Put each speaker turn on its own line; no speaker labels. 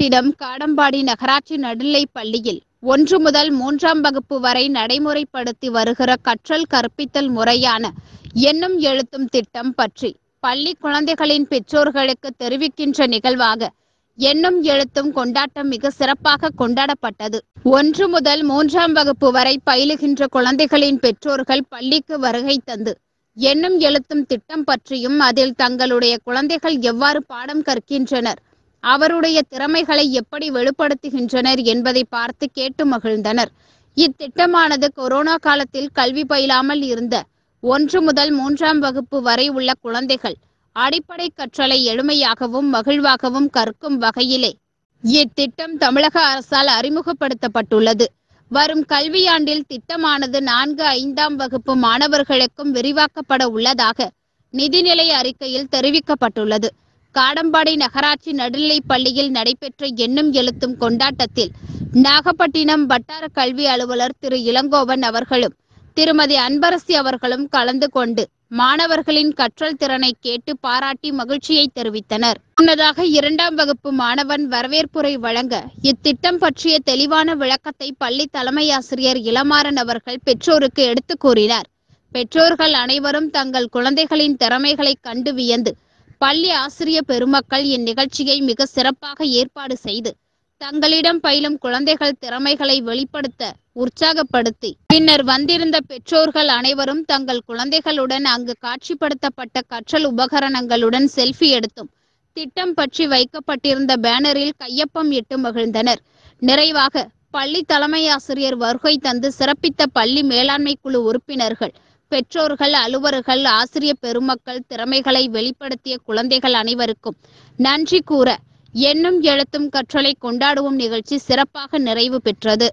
நாகப்பட்டினம் காடம்பாடி நகராட்சி நடுநிலைப் பள்ளியில் ஒன்று முதல் மூன்றாம் வகுப்பு வரை நடைமுறைப்படுத்தி வருகிற கற்றல் கற்பித்தல் முறையான எண்ணும் எழுத்தும் திட்டம் பற்றி பள்ளி குழந்தைகளின் பெற்றோர்களுக்கு தெரிவிக்கின்ற நிகழ்வாக எண்ணும் எழுத்தும் கொண்டாட்டம் மிக சிறப்பாக கொண்டாடப்பட்டது. ஒன்று முதல் மூன்றாம் வகுப்பு வரை பயிலுகின்ற குழந்தைகளின் பெற்றோர்கள் பள்ளிக்கு வருகை தந்து எண்ணும் எழுத்தும் திட்டம் பற்றியும் அதில் தங்களுடைய குழந்தைகள் எவ்வாறு பாடம் கற்கின்றனர் அவருடைய திறமைகளை எப்படி வெளிப்படுத்துகின்றனர் என்பதை பார்த்து கேட்டு மகிழ்ந்தனர். இத்திட்டமானது கொரோனா காலத்தில் கல்வி பயிலாமல் இருந்த ஒன்று முதல் மூன்றாம் வகுப்பு வரை உள்ள குழந்தைகள் அடிப்படை கற்றலை எளிமையாகவும் மகிழ்வாகவும் கற்கும் வகையிலே இத்திட்டம் தமிழக அரசால் அறிமுகப்படுத்தப்பட்டுள்ளது. வரும் கல்வியாண்டில் திட்டமானது நான்கு ஐந்தாம் வகுப்பு மாணவர்களுக்கும் விரிவாக்கப்பட உள்ளதாக நிதிநிலை அறிக்கையில் தெரிவிக்கப்பட்டுள்ளது. காடம்பாடி நகராட்சி நடுநிலைப் பள்ளியில் நடைபெற்ற எண்ணும் எழுத்தும் கொண்டாட்டத்தில் நாகப்பட்டினம் வட்டார கல்வி அலுவலர் திரு இளங்கோவன் அவர்களும் திருமதி அன்பரசி அவர்களும் கலந்து கொண்டு மாணவர்களின் கற்றல் திறனை கேட்டு பாராட்டி மகிழ்ச்சியை தெரிவித்தனர். முன்னதாக இரண்டாம் வகுப்பு மாணவன் வரவேற்புரை வழங்க இத்திட்டம் பற்றிய தெளிவான விளக்கத்தை பள்ளி தலைமை ஆசிரியர் இளமாறன் அவர்கள் பெற்றோருக்கு எடுத்து கூறினார். பெற்றோர்கள் அனைவரும் தங்கள் குழந்தைகளின் திறமைகளை கண்டு வியந்து பள்ளி ஆசிரிய பெருமக்கள் இந்நிகழ்ச்சியை மிக சிறப்பாக ஏற்பாடு செய்து தங்களிடம் பயிலும் குழந்தைகள் திறமைகளை வெளிப்படுத்த உற்சாகப்படுத்தி. பின்னர் வந்திருந்த பெற்றோர்கள் அனைவரும் தங்கள் குழந்தைகளுடன் அங்கு காட்சிப்படுத்தப்பட்ட கற்றல் உபகரணங்களுடன் செல்ஃபி எடுத்தும் திட்டம் பற்றி வைக்கப்பட்டிருந்த பேனரில் கையொப்பம் இட்டு மகிழ்ந்தனர். நிறைவாக பள்ளி தலைமை ஆசிரியர் வருகை தந்து சிறப்பித்த பள்ளி மேலாண்மை குழு உறுப்பினர்கள் பெற்றோர்கள் அலுவலர்கள் ஆசிரிய பெருமக்கள் திறமைகளை வெளிப்படுத்திய குழந்தைகள் அனைவருக்கும் நன்றி கூற எண்ணும் எழுத்தும் கற்றலை கொண்டாடுவோம் நிகழ்ச்சி சிறப்பாக நிறைவு பெற்றது.